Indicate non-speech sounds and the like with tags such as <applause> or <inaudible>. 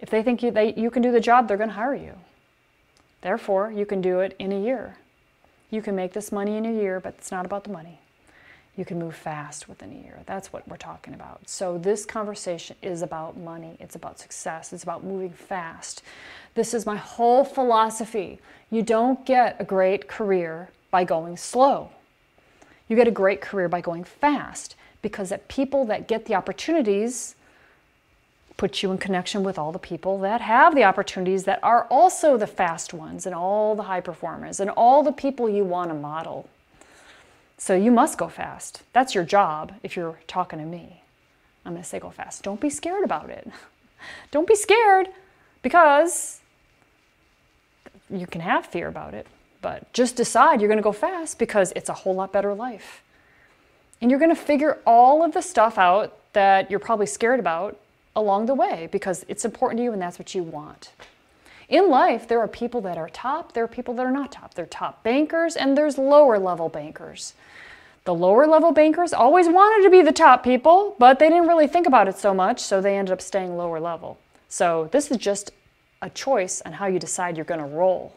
If they think you, they, you can do the job, they're going to hire you. Therefore, you can do it in a year. You can make this money in a year, but it's not about the money. You can move fast within a year. That's what we're talking about. So, this conversation is about money, it's about success, it's about moving fast. This is my whole philosophy. You don't get a great career by going slow. You get a great career by going fast because that people that get the opportunities put you in connection with all the people that have the opportunities that are also the fast ones and all the high performers and all the people you want to model. So you must go fast. That's your job if you're talking to me. I'm going to say go fast. Don't be scared about it. <laughs> Don't be scared because you can have fear about it, but just decide you're going to go fast because it's a whole lot better life. And you're going to figure all of the stuff out that you're probably scared about along the way because it's important to you and that's what you want. In life, there are people that are top, there are people that are not top. There are top bankers and there's lower level bankers. The lower level bankers always wanted to be the top people, but they didn't really think about it so much, so they ended up staying lower level. So this is just a choice on how you decide you're going to roll.